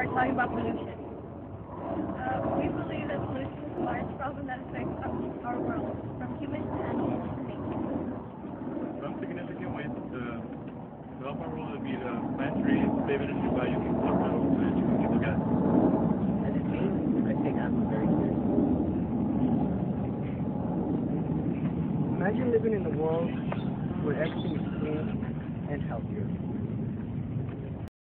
start talking about pollution. Uh, we believe that pollution is a large problem that affects our, world, from humans to animals to nature. Some significant ways uh, to help our world would be to plant trees, save energy by using solar panels, and using gas. As it means, I take asthma very seriously. Imagine living in a world where everything is clean.